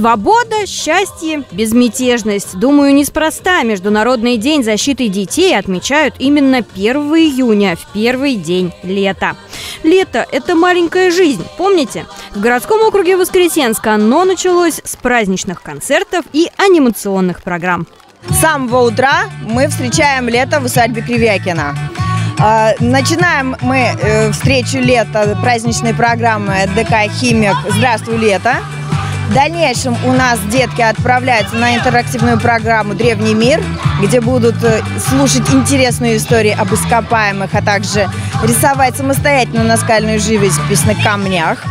Свобода, счастье, безмятежность. Думаю, неспроста Международный день защиты детей отмечают именно 1 июня, в первый день лета. Лето – это маленькая жизнь, помните? В городском округе Воскресенска оно началось с праздничных концертов и анимационных программ. С самого утра мы встречаем лето в усадьбе Кривякина. Начинаем мы э, встречу лета праздничной программы ДК «Химик. Здравствуй, лето!». В дальнейшем у нас детки отправляются на интерактивную программу «Древний мир», где будут э, слушать интересные истории об ископаемых, а также рисовать самостоятельно наскальную живопись на камнях.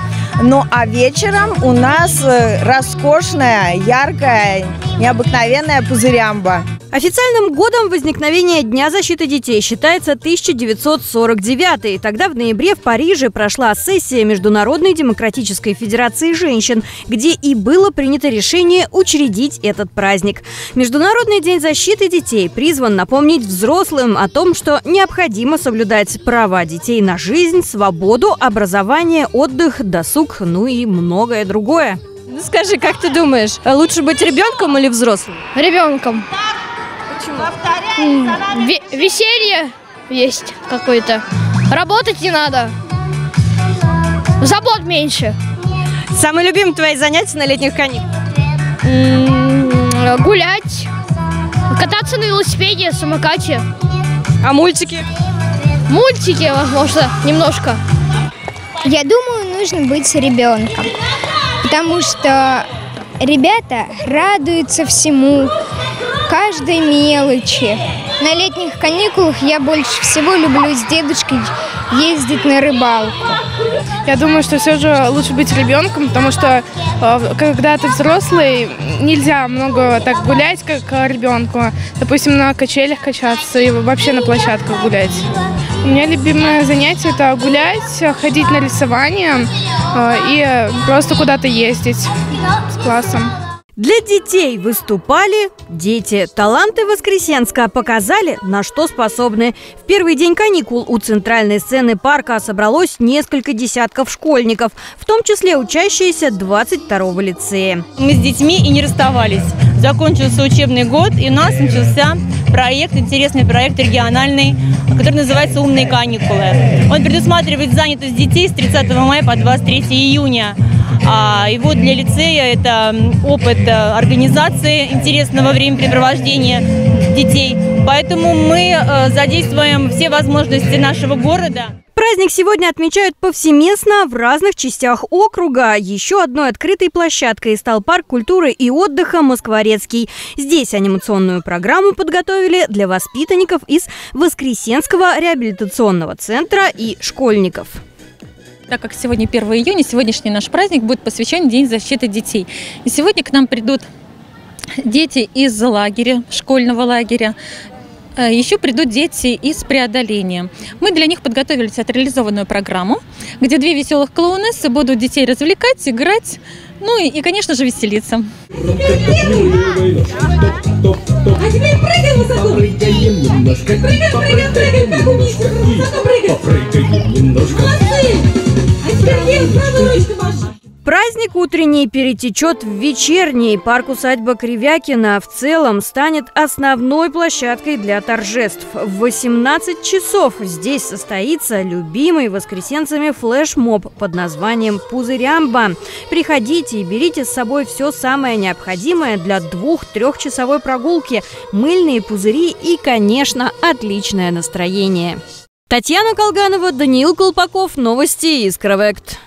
Ну а вечером у нас э, роскошная, яркая, необыкновенная пузырямба. Официальным годом возникновения Дня защиты детей считается 1949. Тогда в ноябре в Париже прошла сессия Международной демократической федерации женщин, где и было принято решение учредить этот праздник. Международный день защиты детей призван напомнить взрослым о том, что необходимо соблюдать права детей на жизнь, свободу, образование, отдых, досуг, ну и многое другое. Ну, скажи, как ты думаешь, лучше быть ребенком или взрослым? Ребенком. Ве- веселье есть какое-то. Работать не надо. Забот меньше. Самые любимые твои занятия на летних каникулах? Гулять. Кататься на велосипеде, самокате. А мультики? Мультики, возможно, немножко. Я думаю, нужно быть ребенком, потому что ребята радуются всему, каждой мелочи. На летних каникулах я больше всего люблю с дедушкой ездить на рыбалку. Я думаю, что все же лучше быть ребенком, потому что э, когда ты взрослый, нельзя много так гулять, как э, ребенку. Допустим, на качелях качаться и вообще на площадках гулять. У меня любимое занятие это гулять, ходить на рисование э, и просто куда-то ездить с классом. Для детей выступали дети. Таланты Воскресенска показали, на что способны. В первый день каникул у центральной сцены парка собралось несколько десятков школьников, в том числе учащиеся 22-го лицея. Мы с детьми и не расставались. Закончился учебный год, и у нас начался проект, интересный проект региональный, который называется «Умные каникулы». Он предусматривает занятость детей с 30 мая по 23 июня. А, и вот для лицея это опыт э, организации интересного времяпрепровождения детей. Поэтому мы э, задействуем все возможности нашего города. Праздник сегодня отмечают повсеместно в разных частях округа. Еще одной открытой площадкой стал парк культуры и отдыха «Москворецкий». Здесь анимационную программу подготовили для воспитанников из Воскресенского реабилитационного центра и школьников. Так как сегодня 1 июня, сегодняшний наш праздник будет посвящен День защиты детей. И сегодня к нам придут дети из лагеря, школьного лагеря, Э, еще придут дети из преодоления. Мы для них подготовили театрализованную программу, где две веселых клоунессы будут детей развлекать, играть, ну и, и конечно же, веселиться. А теперь прыгаем высоко. Попрыгаем немножко. Прыгаем, прыгаем, прыгаем, как умеете. Высоко прыгать. Попрыгаем немножко. Молодцы. Праздник утренний перетечет в вечерний. Парк усадьба Кривякина в целом станет основной площадкой для торжеств. В 18 часов здесь состоится любимый воскресенцами флешмоб под названием «Пузырямба». Приходите и берите с собой все самое необходимое для двух-трехчасовой прогулки, мыльные пузыри и, конечно, отличное настроение. Татьяна Колганова, Даниил Колпаков, новости из Кровект.